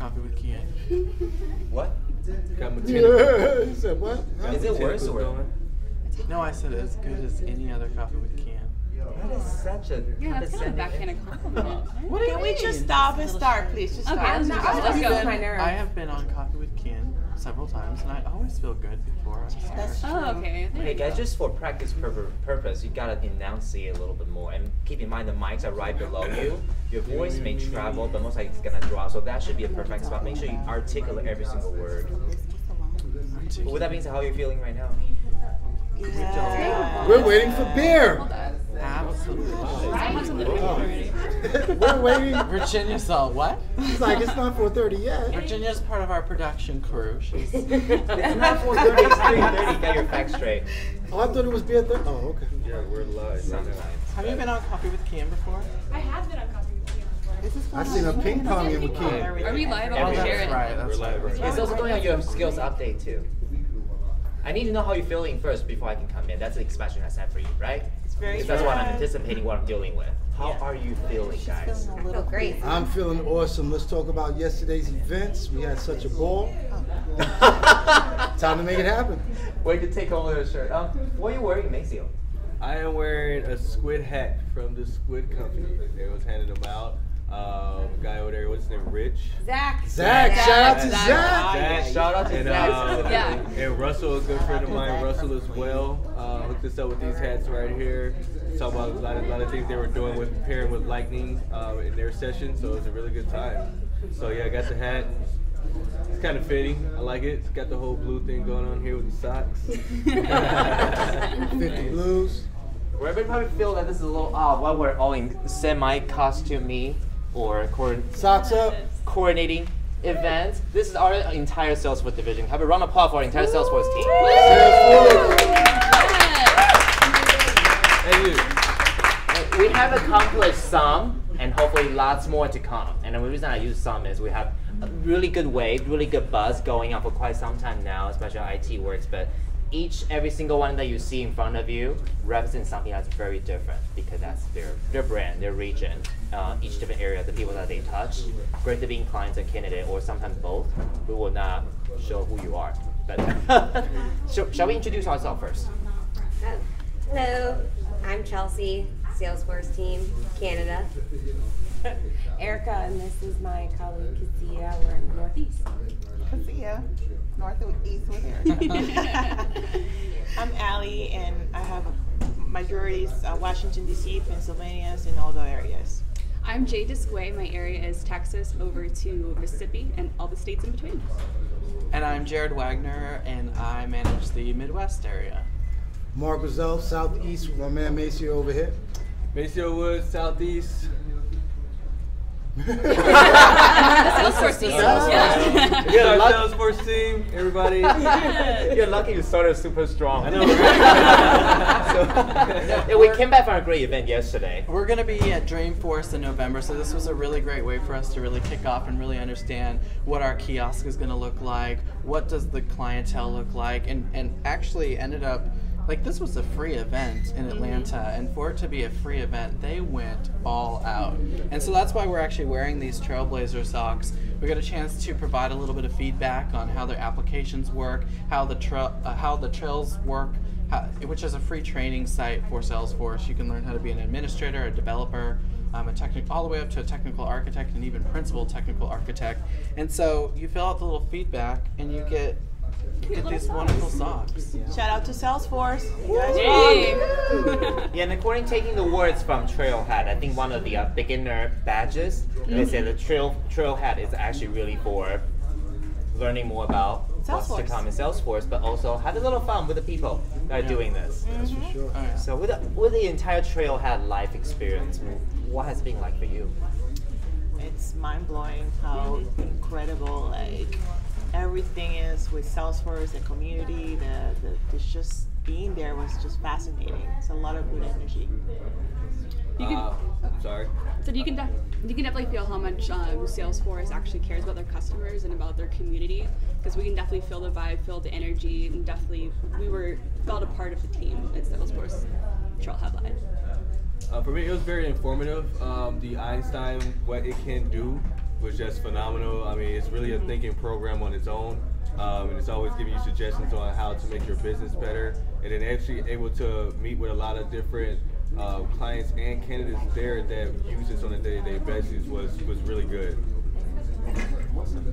coffee with Kyan. What? Yeah, he said what? Is it worse or? No, I said as good as any other coffee with Kyan. That is such a Yeah, that's kind of backhanded compliment. What do you Can we just stop and start, please? Just Okay, start. let's go. Let's I've go. been- I have been on coffee with Kyan several times, and I always feel good before I start. That's Oh, okay. There Hey guys, go. just for practice pur- purpose, you gotta enunciate a little bit more, and keep in mind the mics are right below you. Your voice may travel, but most likely it's gonna draw, so that should be a perfect spot. Make sure you articulate every single word. But with that being said, how are you feeling right now? We're waiting for beer. Absolutely. Have something to drink already. We're waiting. Virginia saw what? It's like it's not 4:30 yet. Virginia's part of our production crew. She's It's not 4:30, it's 3:30. Get your facts straight. Oh, I thought it was beer. Th- oh, okay. Yeah, we're live. Sometimes. Have you been on coffee with Kyan before? I have been on coffee with you before. I've seen a ping pong in with Ken. Are we live? Oh, I'll that's share it. right. We're That's live right. right It's also going on your skills update too. I need to know how you're feeling first before I can come in. That's the expression I set for you, right? It's very Because that's what I'm anticipating, what I'm dealing with. How are you feeling, guys? I feel great. I'm feeling awesome. Let's talk about yesterday's events. We had such a ball. Time to make it happen. Way to take over the shirt. Um, what are you wearing, Maceo? I am wearing a squid hat from the Squid Company. They was handing them out. Um, guy over there, what's his name? Rich. Zach. Zach, shout out to Zach. Zach. Zach, shout out to And, Zach. uh, Yeah. and Russell, a good friend of mine, Russell as well, uh, hooked us up with these hats right here. Talk about a lot, of, lot of things they were doing with pairing with Lightning um, in their session, so it was a really good time. So yeah, I got the hat. It's kind of fitting. I like it. It's got the whole blue thing going on here with the socks. 50 blues. Where everybody feel that this is a little odd while we're all in semi-costume or co- Socks up. coordinating events. This is our entire Salesforce division. Have a round of applause for our entire Salesforce team. Hey, you. we have accomplished some, and hopefully lots more to come. And the reason I use some is we have a really good wave, really good buzz going on for quite some time now, especially IT works. But each, every single one that you see in front of you represents something that's very different because that's their their brand, their region, uh, each different area, the people that they touch. Granted, being clients and candidate, or sometimes both, we will not show who you are. But shall, shall we introduce ourselves first? Hello, I'm Chelsey, Salesforce team, Canada. Erica, and this is my colleague Kezia. We're in the Northeast. Kezia, north and east with Erica. I'm Allie, and I have my juries uh, Washington D.C., Pennsylvania, and all the areas. I'm Jay Disque. My area is Texas over to Mississippi and all the states in between. And I'm Jared Wagner, and I manage the Midwest area. Mark Rizzo, southeast with my man Maceo over here. Maceo Woods, Southeast. Salesforce team. Yeah. We got our Salesforce team, everybody. You're lucky you started super strong. I know, right? yeah, we came back from a great event yesterday. We're going to be at Dreamforce in November, so this was a really great way for us to really kick off and really understand what our kiosk is going to look like, what does the clientele look like, and, and actually ended up like this was a free event in Atlanta, and for it to be a free event, they went all out. And so that's why we're actually wearing these Trailblazer socks. We got a chance to provide a little bit of feedback on how their applications work, how the tra- uh, how the trails work, how, which is a free training site for Salesforce. You can learn how to be an administrator, a developer, um, a technical, all the way up to a technical architect, and even principal technical architect. And so you fill out the little feedback, and you get you get these wonderful socks. Shout out to Salesforce. You guys Yeah, and according taking the words from Trailhead, I think one of the uh, beginner badges, they mm-hmm. say the trail Trailhead is actually really for learning more about what's to come in Salesforce, but also have a little fun with the people that are doing this. That's for mm-hmm. sure. All right. So with the, with the entire Trailhead life experience, what has it been like for you? It's mind blowing how mm-hmm. incredible like everything is with Salesforce, the community, the, the, the just being there was just fascinating. It's a lot of good energy. You can, Uh, sorry. so you can def- you can definitely feel how much um, Salesforce actually cares about their customers and about their community because we can definitely feel the vibe, feel the energy, and definitely we were felt a part of the team at Salesforce Trailhead Live. Uh, for me, it was very informative. Um, the Einstein, what it can do was just phenomenal. I mean, it's really a thinking program on its own. Um, and it's always giving you suggestions on how to make your business better, and then actually able to meet with a lot of different uh, clients and candidates there that use this on a day-to-day basis was was really good.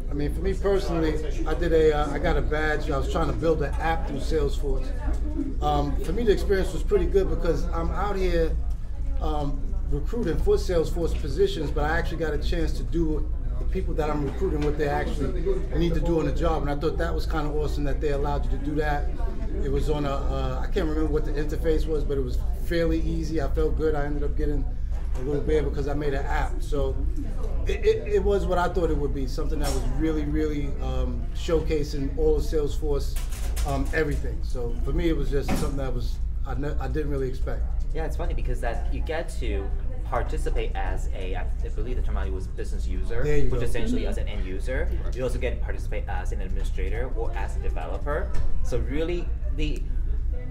I mean, for me personally, I did a, uh, I got a badge. I was trying to build an app through Salesforce. Um, for me, the experience was pretty good because I'm out here um, recruiting for Salesforce positions, but I actually got a chance to do the people that I'm recruiting what they actually need to do on the job, and I thought that was kind of awesome that they allowed you to do that. It was on a, uh, I can't remember what the interface was, but it was fairly easy. I felt good. I ended up getting a little bit because I made an app. So it, it, it, was what I thought it would be, something that was really, really um, showcasing all of Salesforce, um, everything. So for me, it was just something that was I, I didn't really expect. Yeah, it's funny because that you get to participate as a, I believe the terminology was business user, which go. essentially mm-hmm. as an end user. You also get to participate as an administrator or as a developer. So really, the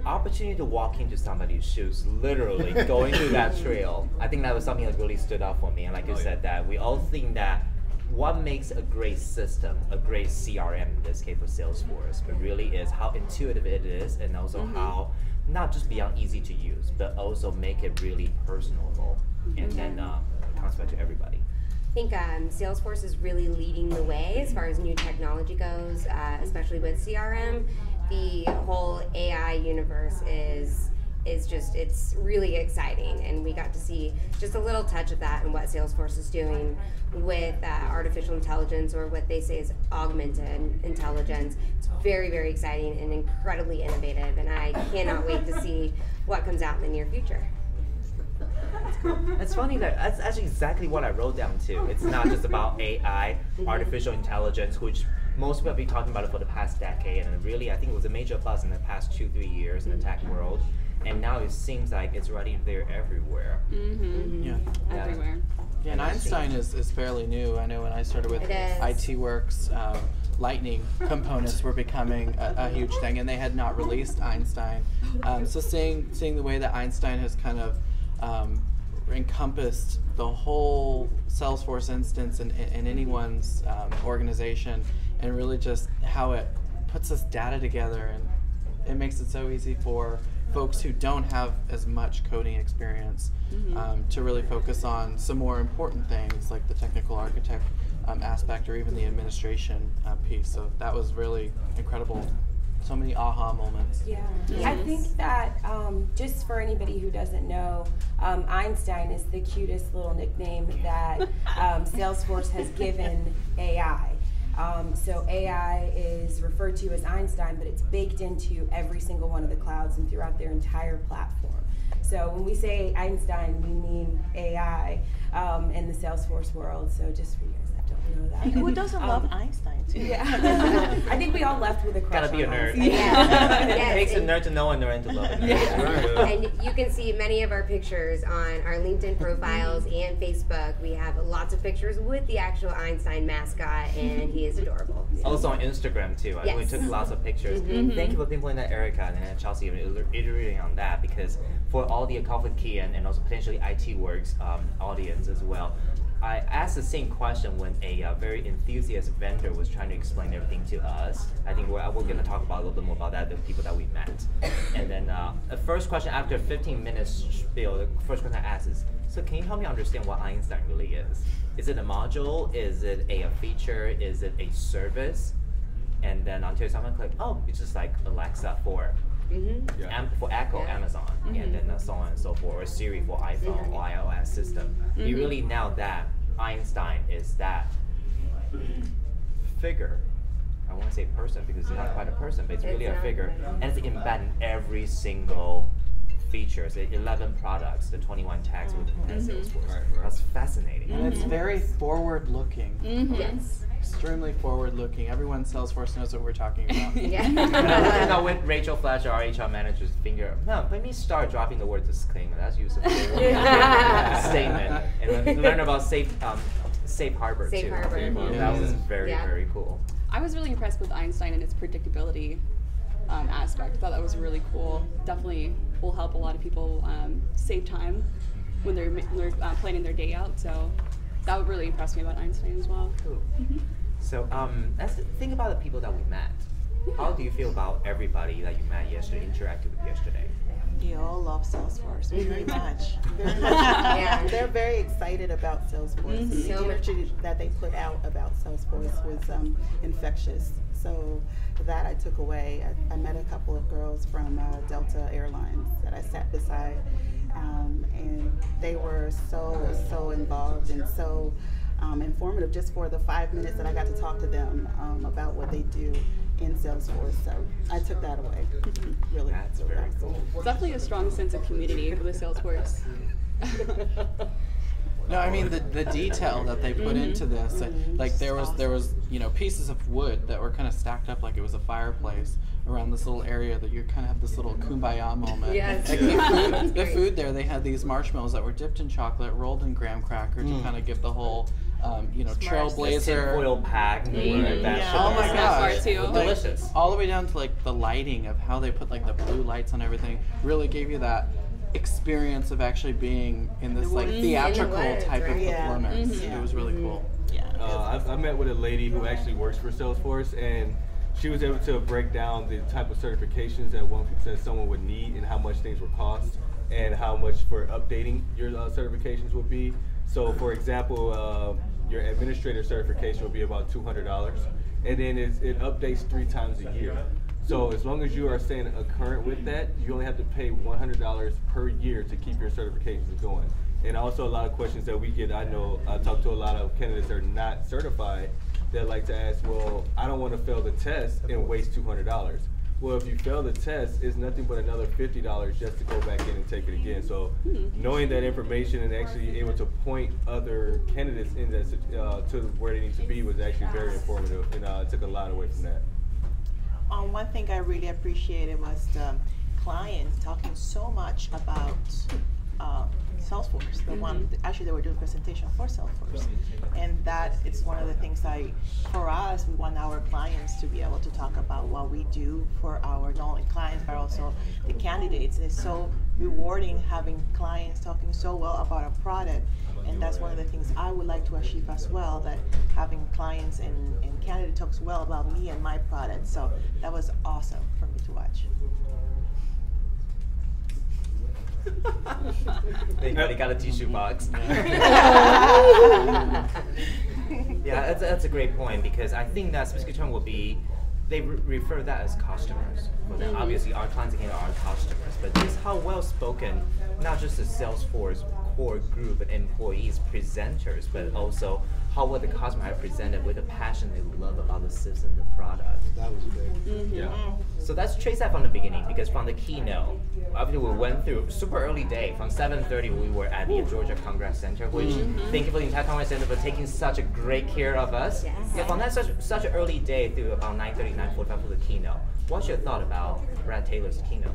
opportunity to walk into somebody's shoes, literally going through that trail, I think that was something that really stood out for me. And like you oh, said, yeah. that we all think that what makes a great system, a great CRM in this case for Salesforce, but really is how intuitive it is, and also mm-hmm. how not just beyond easy to use, but also make it really personable, mm-hmm. And then uh, comes back to everybody. I think um, Salesforce is really leading the way as far as new technology goes, uh, especially with CRM the whole AI universe is is just it's really exciting and we got to see just a little touch of that and what salesforce is doing with uh, artificial intelligence or what they say is augmented intelligence. It's very very exciting and incredibly innovative and i cannot wait to see what comes out in the near future it's funny that that's actually exactly what I wrote down too. It's not just about AI, mm-hmm. artificial intelligence, which most people have been talking about it for the past decade, and really, I think it was a major buzz in the past two, three years in the tech world. And now it seems like it's already there everywhere. Mm-hmm. Mm-hmm. Yeah. Everywhere. Yeah, and Einstein is, is fairly new. I know when I started with IT Works, um, Lightning components were becoming a, a, huge thing, and they had not released Einstein. Um, so seeing seeing the way that Einstein has kind of um, encompassed the whole Salesforce instance in, in, in anyone's um, organization and really just how it puts this data together and it makes it so easy for folks who don't have as much coding experience mm-hmm. um, to really focus on some more important things like the technical architect um, aspect or even the administration uh, piece. So that was really incredible. So many aha moments. Yeah, yes. I think that um, just for anybody who doesn't know, um, Einstein is the cutest little nickname that um, Salesforce has given AI. Um, so AI is referred to as Einstein, but it's baked into every single one of the clouds and throughout their entire platform. So when we say Einstein, we mean AI um, in the Salesforce world. So just for you guys that don't know that. Who doesn't um, love Einstein too? Yeah. I think we all left with a crush Gotta be a nerd. Yeah. yeah. it takes a nerd to know a nerd to love a nerd. Yeah. and you can see many of our pictures on our LinkedIn profiles and Facebook. We have lots of pictures with the actual Einstein mascot, and he is adorable. Also on Instagram too. Yes. We took lots of pictures. Mm-hmm. Thank you for pinpointing that, Erica and Chelsey, iterating on that because for all the Conflict Key and, and also potentially IT Works um, audience as well. I asked the same question when a uh, very enthusiastic vendor was trying to explain everything to us. I think we're, we're going to talk about a little bit more about that, the people that we met. And then uh, the first question after 15 minutes spiel, the first question I asked is, so can you help me understand what Einstein really is? Is it a module? Is it a, a feature? Is it a service? And then until someone clicked, oh, it's just like Alexa for Mm-hmm. Yeah. Am- for Echo, yeah. Amazon, mm-hmm. and then uh, so on and so forth, or Siri for iPhone or iOS system. You mm-hmm. really know that Einstein is that figure. I won't say person because it's not quite a person, but it's, it's really a figure, and it's embedded in every single features, the 11 products, the 21 tags with mm-hmm. Salesforce. Right, right. That's fascinating. And it's very forward looking. Mm-hmm. Yes extremely forward looking. Everyone Salesforce knows what we're talking about. yeah. you know, with Rachel Fletcher, our HR manager's finger, no, let me start dropping the word disclaimer. That's useful statement. And then learn about safe um, safe harbor safe too. Harbor. Mm-hmm. That was very, yeah. very cool. I was really impressed with Einstein and its predictability um, aspect. I thought that was really cool. Definitely will help a lot of people um, save time when they're, when they're uh, planning their day out. So that would really impress me about Einstein as well. Cool. So um, let's think about the people that we met. How do you feel about everybody that you met yesterday, interacted with yesterday? They all love Salesforce very much. Very much. Yeah. They're very excited about Salesforce. The So much. energy that they put out about Salesforce was um, infectious. So that I took away. I, I met a couple of girls from uh, Delta Airlines that I sat beside, um, and they were so so involved and so um, informative just for the five minutes that I got to talk to them um, about what they do in Salesforce. So I took that away. really, That's really very awesome. It's definitely a strong sense of community with the Salesforce. No, I mean the, the detail that they put into this. uh, Like there was there was you know pieces of wood that were kind of stacked up like it was a fireplace around this little area that you kind of have this little kumbaya moment. Yes. Like the, food, the food there, they had these marshmallows that were dipped in chocolate, rolled in graham cracker to kind of give the whole um, you know trailblazer. Foil pack, Mhm. that Yeah. Oh my gosh! too. Like, Delicious. all the way down to like the lighting of how they put like the blue lights on everything really gave you that experience of actually being in this like theatrical In the woods, type of? Yeah. performance. Mhm. It was really cool. Yeah. Uh, I, I met with a lady who actually works for Salesforce, and she was able to break down the type of certifications that one that someone would need and how much things would cost, and how much for updating your uh, certifications would be. So, for example, uh, your administrator certification will be about two hundred dollars, and then it's, it updates three times a year. So as long as you are staying current with that, you only have to pay one hundred dollars per year to keep your certifications going. And also a lot of questions that we get, I know I talk to a lot of candidates that are not certified that like to ask, well, I don't want to fail the test and waste two hundred dollars. Well, if you fail the test, it's nothing but another fifty dollars just to go back in and take it again. So knowing that information and actually able to point other candidates in that uh, to where they need to be was actually very informative, and uh, took a lot away from that. Um, one thing I really appreciated was the clients talking so much about uh, Salesforce. The one actually they were doing a presentation for Salesforce, and that it's one of the things I, for us, we want our clients to be able to talk about what we do for our not only clients but also the candidates. It's so rewarding having clients talking so well about a product. And that's one of the things I would like to achieve as well, that having clients and, and candidate talks well about me and my product. So that was awesome for me to watch. Anybody got a tissue box? yeah, that's, that's a great point because I think that specific term will be, they re- refer that as customers. Well, then obviously, our clients again are our customers, but just how well spoken, not just the Salesforce core group and employees, presenters, but mm-hmm. also how well the customer have presented with the passion they love about the system, the product. That was big. Mm-hmm. Yeah. So let's trace that from the beginning because from the keynote, after we went through super early day from 7:30 we were at the Georgia Congress Center, which mm-hmm. thank you for the entire Congress Center for taking such a great care of us. Yes. Yeah, from that such such an early day through about 9:30, 9:45 for the keynote. What's your thought about Brad Taylor's keynote?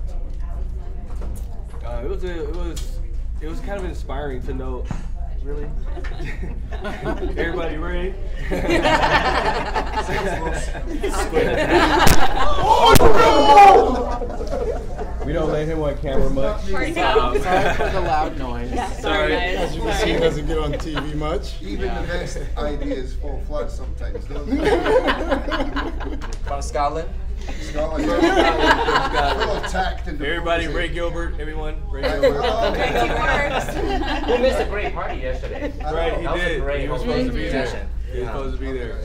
Uh, it was a, it was it was kind of inspiring to know. Really? Everybody ready? we don't let him on camera much. Sorry for the loud noise. Sorry. As you can see, he doesn't get on TV much. Even the best ideas fall flat sometimes, don't they? From Scotland? Scotland, yeah. Full of tact and Everybody, diplomacy. Ray Gilbert, everyone, Ray Ray Gilbert. Gilbert. Who missed a great party yesterday? Right, he That was a did. great he was supposed to be there. session. He was supposed to be there.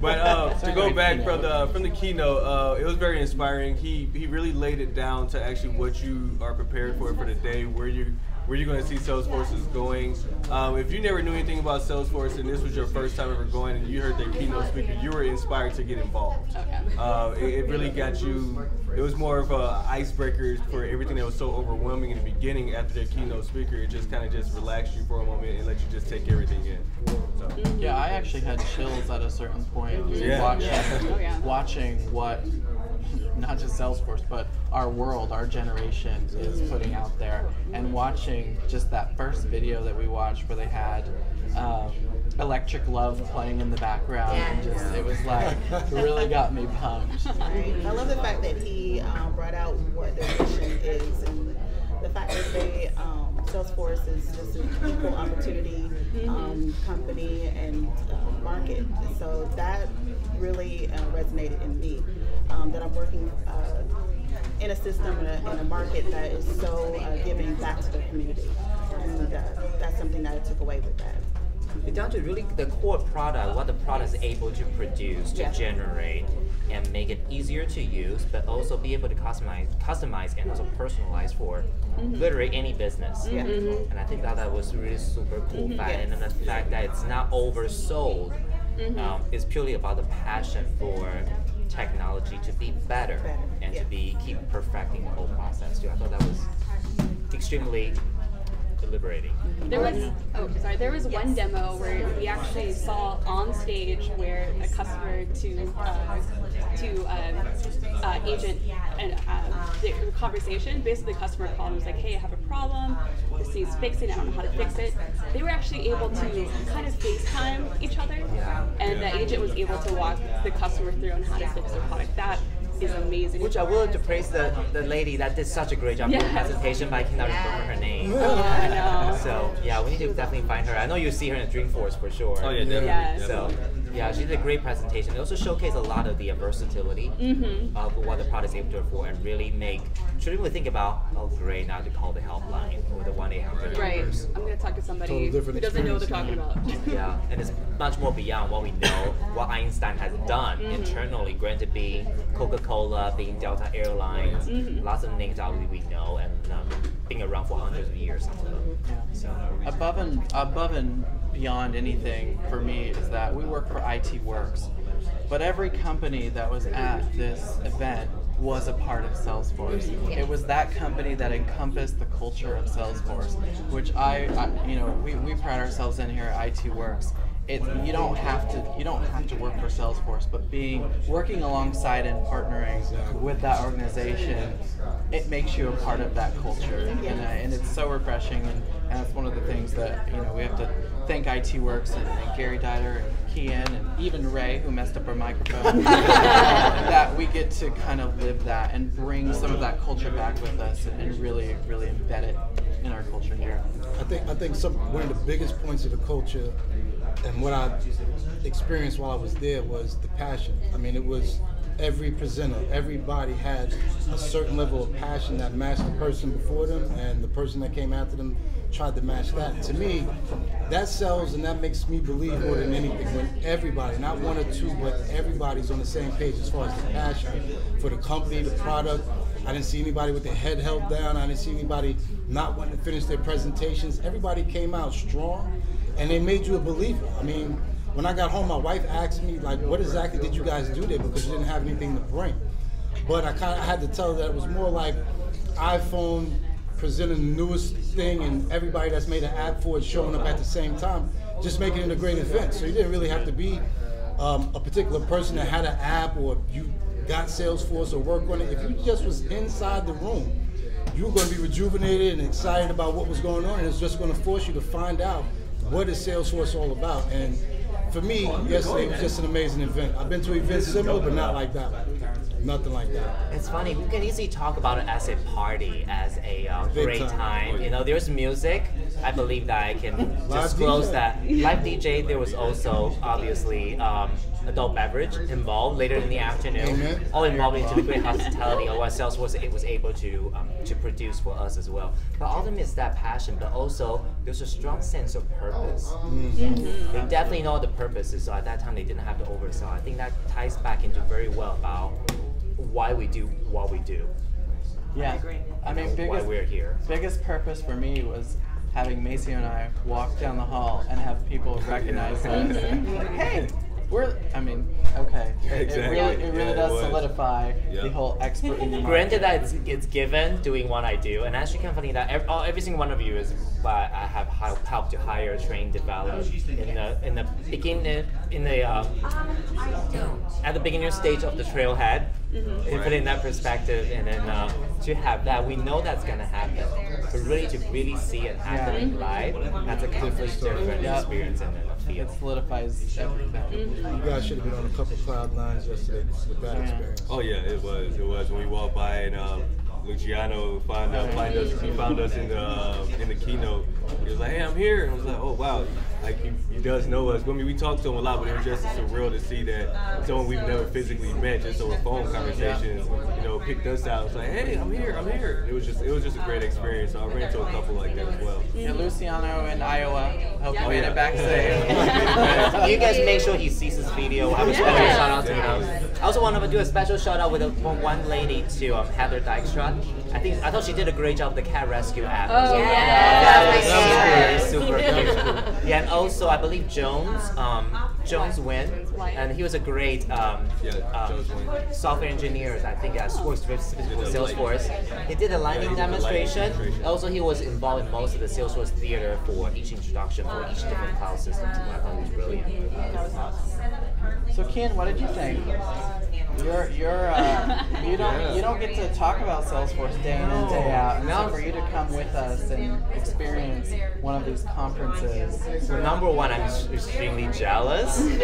But uh, to go back from the from the keynote, uh, it was very inspiring. He he really laid it down to actually what you are prepared for for the day, where you where you're going to see Salesforce is going. Um, if you never knew anything about Salesforce and this was your first time ever going and you heard the keynote speaker, you were inspired to get involved. Okay. Uh, it, it really got you. It was more of a icebreaker for everything that was so overwhelming in the beginning. After the keynote speaker, it just kind of just relaxed you for a moment and let you just take everything in. So. Yeah, I actually had chills at a certain point Yeah. watching, Oh, yeah. watching what not just Salesforce, but our world, our generation is putting out there, and watching just that first video that we watched where they had um, Electric Love playing in the background, and just it was like really got me pumped. Right. I love the fact that he um, brought out what the mission is and the fact that they um, Salesforce is just an equal opportunity um, company and uh, market. So that really uh, resonated in me. Um, that I'm working uh, in a system in a, in a, market that is so uh, giving back to the community, and uh, that's something that I took away with that. It's down to really the core product, what the product is able to produce, to yeah. generate, and make it easier to use, but also be able to customize, customize and also personalize for mm-hmm. literally any business. Yeah. Mm-hmm. And I think that that was really super cool mm-hmm. fact, yes. and the fact that it's not oversold. Mm-hmm. Um, is purely about the passion for technology to be better, better. and yeah. to be keep perfecting the whole process. Too. I thought that was extremely liberating. There was oh sorry, there was one demo where we actually saw on stage where a customer to uh, to um, uh, agent and uh, the conversation. Basically, the customer called and was like, "Hey, I have a problem. This needs fixing. I don't know how to fix it." They were actually able to kind of FaceTime each other, and the agent was able to walk the customer through on how to fix their product. That is amazing. Which I will to praise the, the lady that did such a great job yeah. presentation, but I cannot remember her name. Oh, yeah, so yeah, we need to definitely find her. I know you see her in the Dreamforce for sure. Oh yeah, definitely. Yeah. So yeah, she did a great presentation. It also showcased a lot of the versatility mm-hmm. of what the product is able to afford and really make. Should we think about oh great now to call the helpline or the one eight hundred Right. I'm gonna talk to somebody who doesn't know what they're talking about. yeah, and it's much more beyond what we know, what Einstein has done mm-hmm. internally. Granted, being Coca-Cola, being Delta Airlines, mm-hmm. lots of names obviously we know and um, being around for hundreds of years. Yeah. So above and above and beyond anything for me is that we work for IT Works, but every company that was at this event was a part of Salesforce. It was that company that encompassed the culture of Salesforce, which I, I you know, we, we pride ourselves in here at IT Works it, you don't have to you don't have to work for Salesforce, but being working alongside and partnering with that organization, it makes you a part of that culture, and, uh, and it's so refreshing. And, and that's one of the things that you know we have to thank IT Works and, and Gary Dieter and Kyan and even Ray who messed up our microphone. that we get to kind of live that and bring some of that culture back with us and really really embed it in our culture here. I think I think some one of the biggest points of the culture and what I experienced while I was there was the passion. I mean, it was every presenter, everybody had a certain level of passion that matched the person before them, and the person that came after them tried to match that. To me, that sells and that makes me believe more than anything when everybody, not one or two, but everybody's on the same page as far as the passion for the company, the product. I didn't see anybody with their head held down. I didn't see anybody not wanting to finish their presentations. Everybody came out strong and they made you a believer. I mean, when I got home, my wife asked me like, "What exactly did you guys do there?" Because you didn't have anything to bring. But I kind of had to tell her that it was more like iPhone presenting the newest thing, and everybody that's made an app for it showing up at the same time, just making it a great event. So you didn't really have to be um, a particular person that had an app or you got Salesforce or work on it. If you just was inside the room, you were going to be rejuvenated and excited about what was going on, and it's just going to force you to find out what is Salesforce all about? And for me, yesterday was just an amazing event. I've been to events similar, but not like that. Nothing like that. It's funny. We can easily talk about it as a party, as a uh, great time. time. You know, there's music. I believe that I can disclose that live DJ. There was also obviously um, adult beverage involved later in the afternoon, Amen. all involving into the great hospitality of what Salesforce it was able to um, to produce for us as well. But all ultimately, it's that passion, but also there's a strong sense of purpose. Mm-hmm. They definitely know the purpose is, so at that time they didn't have to oversell. I think that ties back into very well about why we do what we do. Yeah, I, I mean, biggest, why we're here. Biggest purpose for me was having Macy and I walk down the hall and have people recognize us. like, hey, we're, I mean, okay. Exactly. It really, it really yeah, does it solidify yep. the whole expert in the Granted that it's, it's given doing what I do, and actually kind of funny that every, every single one of you is but I have helped to hire, train, develop in the in the beginning in the uh, at the beginning stage of the trailhead. Mm-hmm. And put it in that perspective, and then uh, to have that, we know that's gonna happen. But really, to really see it happening yeah. live, that's a completely different yep. experience in the field. It solidifies everything. You guys should have been on a couple cloud nines yesterday with that yeah. experience. Oh yeah, it was. It was when we walked by and. Um, Luciano found us, find us. He found us in the uh, in the keynote. He was like, "Hey, I'm here." And I was like, "Oh wow!" Like he, he does know us. I mean, we talked to him a lot, but it was just surreal to see that someone we've never physically met, just over phone conversations, you know, picked us out. It's like, "Hey, I'm here. I'm here." It was just it was just a great experience. So I ran into a couple like that as well. Yeah, Luciano in Iowa. Hope you Oh, made yeah. it back safe. you guys make sure he sees this video. I have a special Yeah. shout out to him. I also want to do a special shout out with a, for one lady to um, Heather Dykstra. I think I thought she did a great job with the cat rescue app. Oh, So, yeah. that was super, super cute. Yeah, and also I believe Jones, um, Jones Wynn, and he was a great um, um, software engineer. I think at works with with Salesforce. He did a lightning demonstration. Also, he was involved in most of the Salesforce theater for each introduction for each different cloud system. too. I thought it was brilliant. So Ken, what did you think? You're you're uh, you don't you don't get to talk about Salesforce day in and day out, and so for you to come with us and experience one of these conferences. So number one, I'm extremely jealous.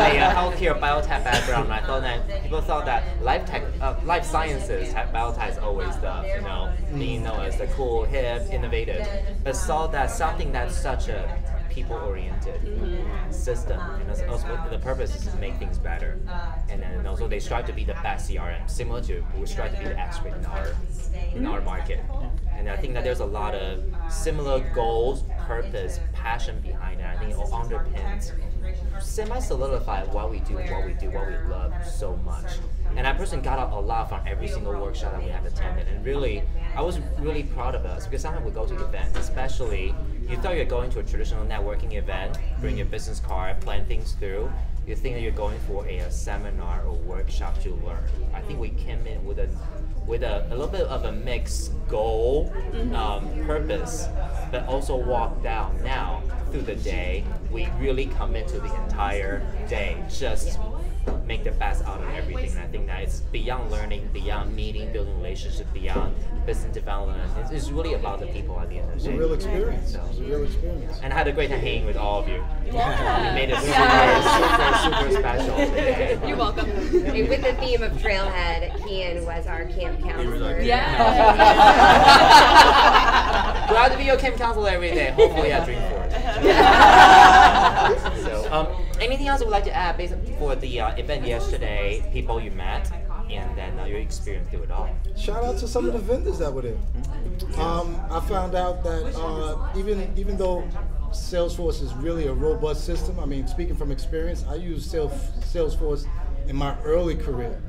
A healthcare biotech background. I thought that people thought that life tech, uh, life sciences, ha- biotech is always the you know being known as the cool, hip, innovative. But saw that something that's such a people-oriented mm-hmm. system, uh-huh. and also- also the purpose is to make things better. And then also they strive to be the best CRM, similar to we strive to be the expert in our in our market. And I think that there's a lot of similar goals, purpose, passion behind it. I think it all underpins, semi solidify what we do what we do, what we love so much. And I personally got a, a lot from every single workshop that we have attended. And really, I was really proud of us because sometimes we go to events, especially you thought you're going to a traditional networking event, bring your business card, plan things through. You think that you're going for a, a seminar or workshop to learn. I think we came in with a with a, a little bit of a mixed goal, um, purpose, but also walk down now through the day. We really commit to the entire day, just make the best out of everything. And I think that it's beyond learning, beyond meeting, building relationships, beyond business development. It's, it's really about the people at the end of the day. It's the a day. real experience. So- It's a real experience. and I had a great time hanging with all of you. Yeah. You made it super, super, super special today. You're welcome. And with the theme of Trailhead, Kyan was our camp counselor. Yeah. Glad to be your camp counselor every day. Hopefully at Dreamforce. so, um, anything else you would like to add based for the uh, event yesterday, people you met, and then uh, your experience through it all? Shout out to some of the vendors that were there. Um, I found out that uh, even even though Salesforce is really a robust system, I mean, speaking from experience, I used Salesforce in my early career,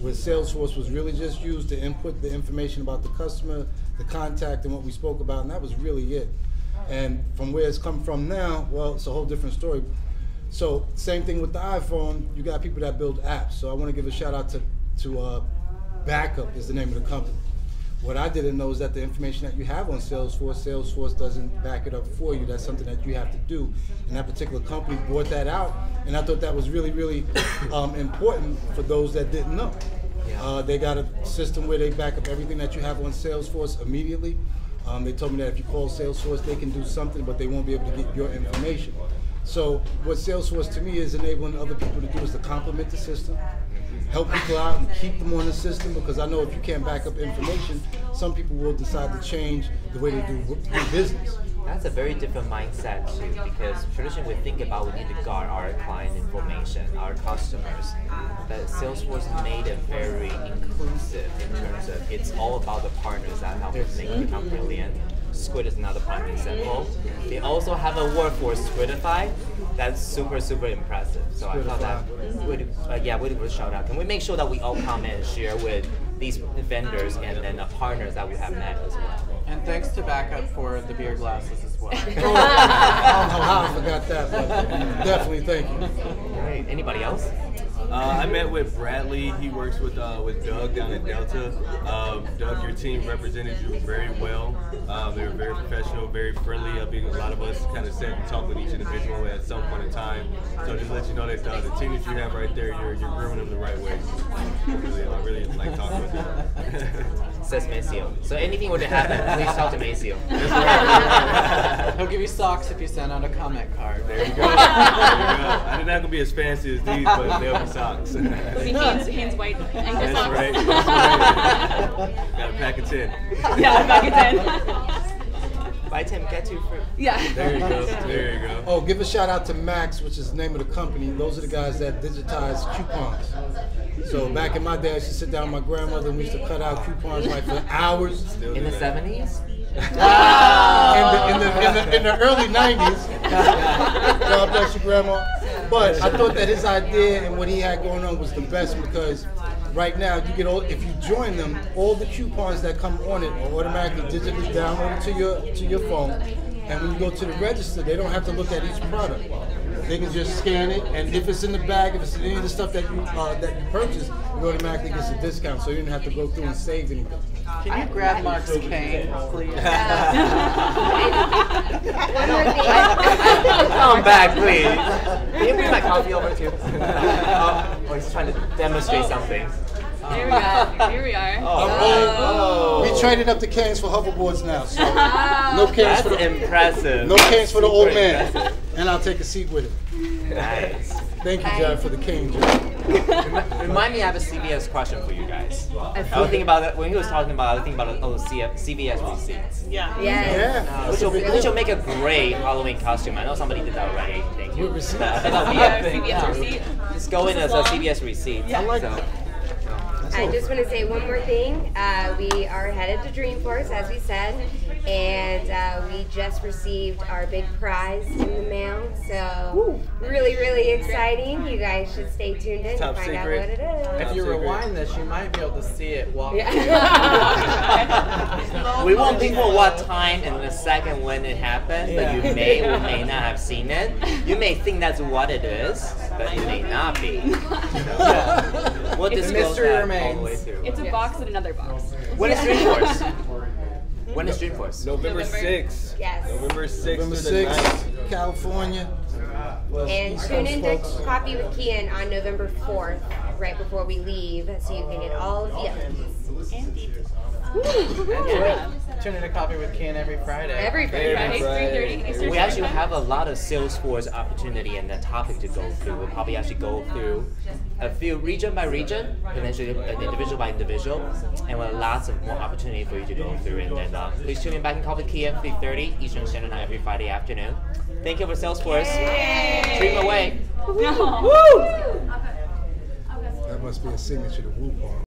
where Salesforce was really just used to input the information about the customer, the contact, and what we spoke about, and that was really it. And from where it's come from now, well, it's a whole different story. So same thing with the iPhone. You got people that build apps. So I want to give a shout out to to uh, Backup is the name of the company. What I didn't know is that the information that you have on Salesforce, Salesforce doesn't back it up for you. That's something that you have to do. And that particular company brought that out, and I thought that was really, really um, important for those that didn't know. Uh, they got a system where they back up everything that you have on Salesforce immediately. Um, they told me that if you call Salesforce, they can do something, but they won't be able to get your information. So what Salesforce to me is enabling other people to do is to complement the system, help people out and keep them on the system because I know if you can't back up information, some people will decide to change the way they do, do business. That's a very different mindset too, because traditionally we think about we need to guard our client information, our customers. But Salesforce made it very inclusive in terms of it's all about the partners that help us make it become brilliant. Squid is another prime example. They also have a word for Squidify that's super, super impressive. So I thought that, would, uh, yeah, we would shout out. Can we make sure that we all comment and share with these vendors and then the partners that we have met as well? And thanks to Backup for the beer glasses as well. I don't know how I forgot that, but definitely thank you. All right. Anybody else? Uh, I met with Bradley. He works with uh, with Doug down at Delta. Um, Doug, your team represented you very well. Um, they were very professional, very friendly. I mean, a lot of us kind of sat and talked with each individual at some point in time. So just let you know that uh, the team that you have right there, you're, you're grooming them the right way. I really, I really like talking with them. Says Maceo. So anything were to happen, please talk to Maceo. He'll give you socks if you send out a comment card. There you go. There you go. They're not gonna be as fancy as these, but they'll be socks. It'll be Hanes, Hanes White ankle That's socks. right. That's right. Got a pack of ten. yeah, back at 10. Buy 10, get two free. Yeah. There you go. There you go. Oh, give a shout out to Max, which is the name of the company. Those are the guys that digitize coupons. So back in my day, I used to sit down with my grandmother and we used to cut out coupons like for hours. Still In the that. 70s? in, the, in, the, in, the, in the early 90s. God bless you, Grandma. But I thought that his idea and what he had going on was the best because right now you get all if you join them, all the coupons that come on it are automatically digitally downloaded to your to your phone. And when you go to the register, they don't have to look at each product. They can just scan it, and if it's in the bag, if it's any of the stuff that you uh, that you purchase, it automatically gets a discount. So you don't have to go through and save anything. Can you grab Mark's cane, please? One more thing. Come back, please. Can you bring my coffee over too? oh, oh, he's trying to demonstrate something. Here we are. Here we are. Oh. We traded up the canes for hoverboards now. So Oh. no canes That's for the impressive. no canes for the old man. impressive. And I'll take a seat with him. Nice. Thank you, John, for the cane, Jared. Remi- Remind me, I have a CVS question for you guys. I was thinking about it when he was talking about. I was thinking about oh, CF, CVS receipts. Yeah. Yes. Yeah. Uh, which will, which will make a great Halloween costume. I know somebody did that already. Thank you. With receipts? But I think be Yeah, a thing. Receipt. Just go in as a CVS receipt. Yeah. I like so. I just want to say one more thing. Uh, we are headed to Dreamforce, as we said, and uh, we just received our big prize in the mail. So really, really exciting. You guys should stay tuned in Top to find secret. out what it is. If you Secret. rewind this, you might be able to see it walking. We won't pinpoint what time and the second when it happened, but you may or may not have seen it. You may think that's what it is, but it may not be. So, we'll The mystery that all remains. the way through. It's a box in another box. When is Dreamforce? When is Dreamforce? November November. 6th. Yes. November 6th November to the 9th. 6th, California. And tune Coast into folks. Coffee with Kyan on November 4th, right before we leave, so you can get all of the updates. And details. Tune in to Coffee with Kyan every Friday. Every Friday, Friday. 3:30 Eastern We actually Time. have a lot of Salesforce opportunity and the topic to go through. We'll probably actually go through a few region by region, potentially an individual by individual, and with lots of more opportunity for you to go through. And then uh, please tune in back in Coffee Key at 3.30 Eastern Standard Time every Friday afternoon. Thank you for Salesforce. Dream away. No. That must be a signature to Woo